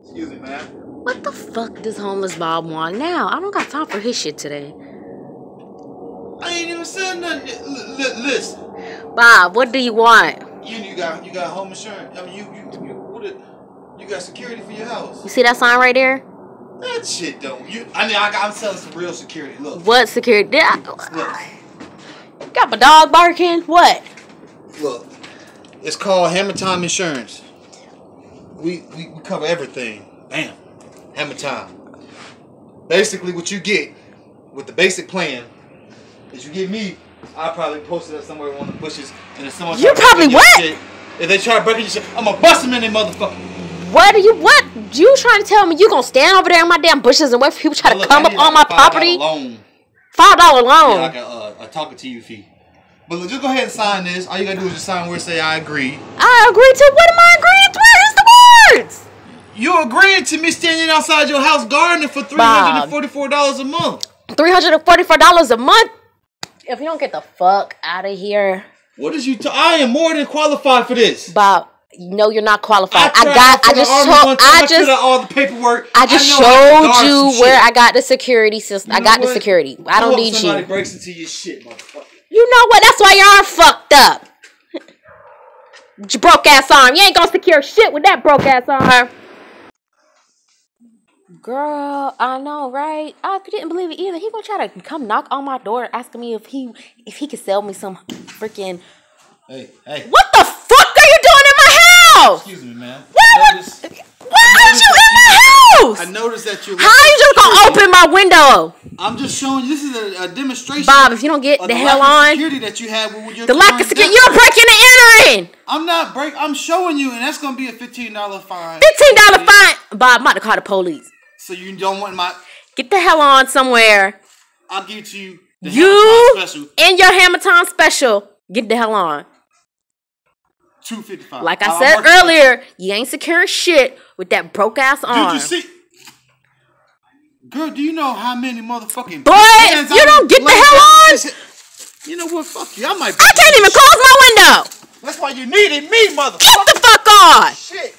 Excuse me, man. What the fuck does homeless Bob want now? I don't got time for his shit today. I ain't even said nothing. L- listen, Bob, what do you want? you you got you got home insurance. I mean, you you you what it, you got security for your house. You see that sign right there? That shit don't. You, I mean, I, got- I'm selling some real security. Look, What security? I, look, got my dog barking? What? look. It's called Hammer Time Insurance. We, we we cover everything. Bam, Hammer Time. Basically, what you get with the basic plan is you get me. I probably posted it somewhere in one of the bushes, and if someone You probably what? Shit, if they try to break your shit, I'm gonna bust them in their motherfucker. What are you? What? You trying to tell me you gonna stand over there in my damn bushes and wait for people to try Now, to look, come up need on my a $5 property? Loan. Five dollar Yeah, loan. like a, uh, a talking to you fee. But look, just go ahead and sign this. All you gotta do is just sign where it say I agree. I agree to. What am I agreeing the words? You agreeing to me standing outside your house gardening for three hundred and forty-four dollars a month? Three hundred and forty-four dollars a month. If you don't get the fuck out of here, What is you? T- I am more than qualified for this. Bob. No, you're not qualified. I, tried got. I just told. I just. all the paperwork. I just know to showed you where shit. I got the security system. I got know the security. I I don't need somebody you. breaks into your shit, motherfucker. You know what? That's why arm fucked up. Your broke ass arm. You ain't gonna secure shit with that broke ass arm. Girl, I know, right? I didn't believe it either. He gonna try to come knock on my door asking me if he if he could sell me some freaking Hey, hey. What the fuck are you doing in my house? Excuse me, man. Why I would, noticed, why are you in my I noticed that you. How are you just gonna open my window? I'm just showing you. This is a, a demonstration. Bob, if you don't get the lack hell of on, security that you have with your the lack of security, you're breaking and entering. I'm not break. I'm showing you, and that's gonna be a fifteen dollar fine. Fifteen dollar fine. Bob, I'm about to call the police. So you don't want my? Get the hell on somewhere. I'll give it to you. The You in your Hammer Time special. Get the hell on. Two fifty five. Like I said earlier, you ain't securing shit with that broke ass arm. Did you see? Girl, do you know how many motherfucking Boy, you don't get the hell on. You know what? Fuck you. I might. I can't even close my window. That's why you needed me, motherfucker. Get the fuck on. Shit.